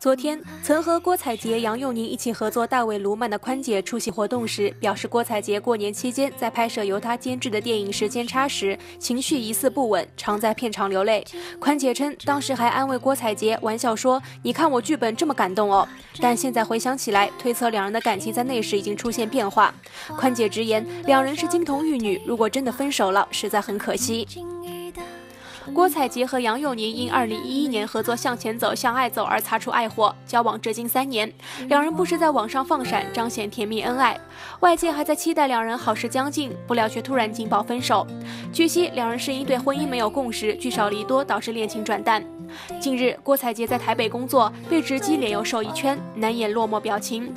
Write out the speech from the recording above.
昨天，曾和郭采洁、杨佑宁一起合作《大卫·卢曼的宽姐》出席活动时，表示郭采洁过年期间在拍摄由她监制的电影《时间差》时，情绪疑似不稳，常在片场流泪。宽姐称，当时还安慰郭采洁，玩笑说：“你看我剧本这么感动哦。”但现在回想起来，推测两人的感情在那时已经出现变化。宽姐直言，两人是金童玉女，如果真的分手了，实在很可惜。郭采洁和杨佑宁因2011年合作《向前走，向爱走》而擦出爱火，交往至今三年，两人不时在网上放闪，彰显甜蜜恩爱。外界还在期待两人好事将近，不料却突然劲爆分手。据悉，两人是因对婚姻没有共识，聚少离多，导致恋情转淡。近日，郭采洁在台北工作，被直击脸又瘦一圈，难掩落寞表情。